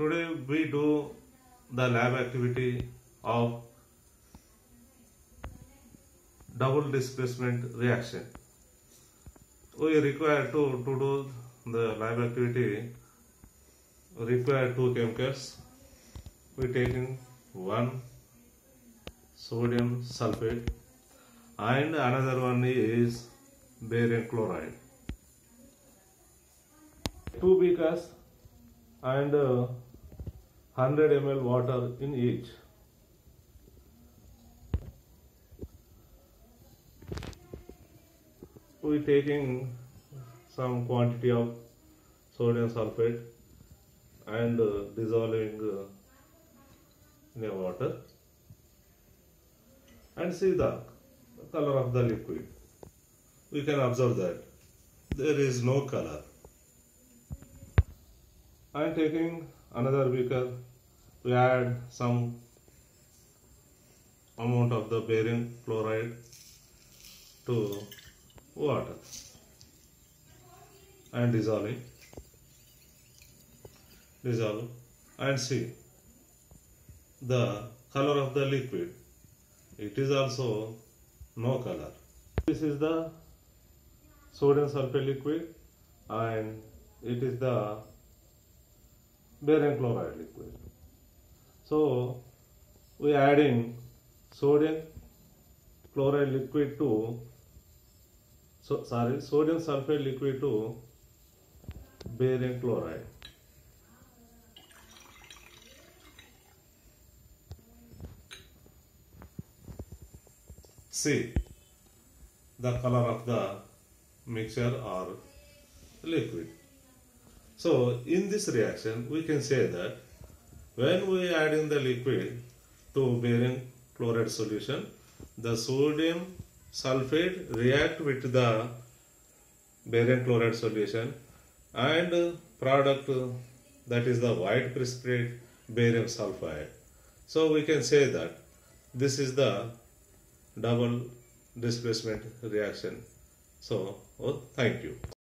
Today we do the lab activity of double displacement reaction. We require to, to do the lab activity require two chemicals. We taking one sodium sulfate and another one is barium chloride. Two beakers and uh, 100 ml water in each. We taking some quantity of sodium sulfate and uh, dissolving uh, in the water and see the color of the liquid. We can observe that there is no color. I am taking another beaker. We add some amount of the barium chloride to water and dissolving. Dissolve and see the color of the liquid. It is also no color. This is the sodium sulfate liquid and it is the barium chloride liquid. So we are adding sodium chloride liquid to so sorry sodium sulfate liquid to barium chloride. See the color of the mixture or liquid. So in this reaction we can say that when we add in the liquid to barium chloride solution the sodium sulfate react with the barium chloride solution and product that is the white precipitate barium sulfide. So we can say that this is the double displacement reaction. So, oh, thank you.